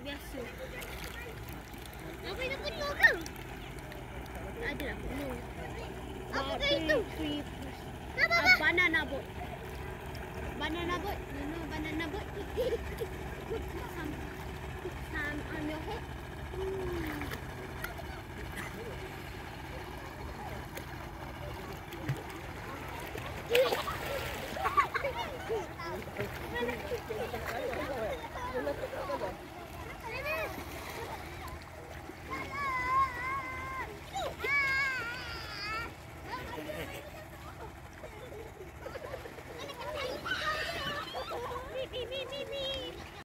biasa. Apa itu penuh ke? Tak ada lah penuh. Apa ke itu? Apa apa? Banana boat. Banana boat. You know banana boat? Put some, put some on your head. Hmm. need me.